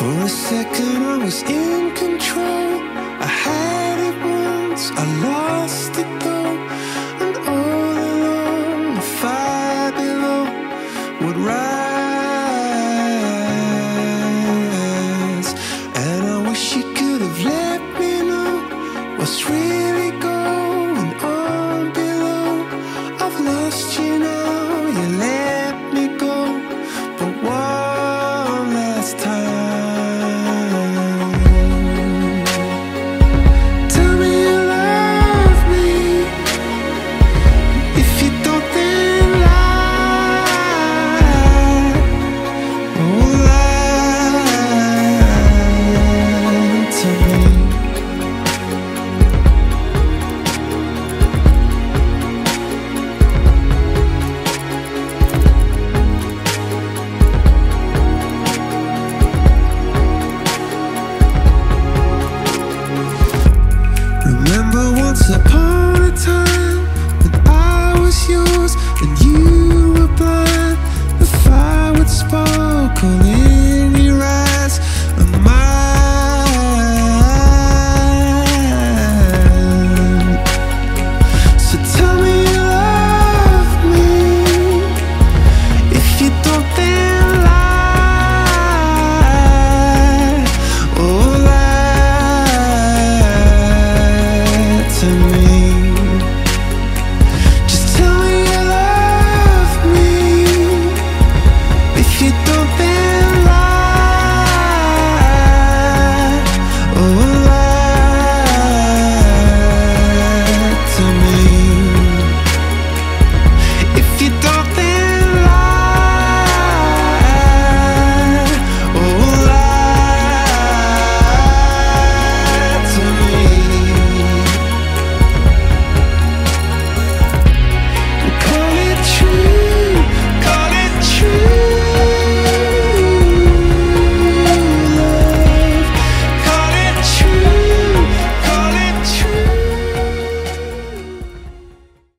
For a second, I was in control. I had it once, I lost it though. And all along, the fire below would rise. fully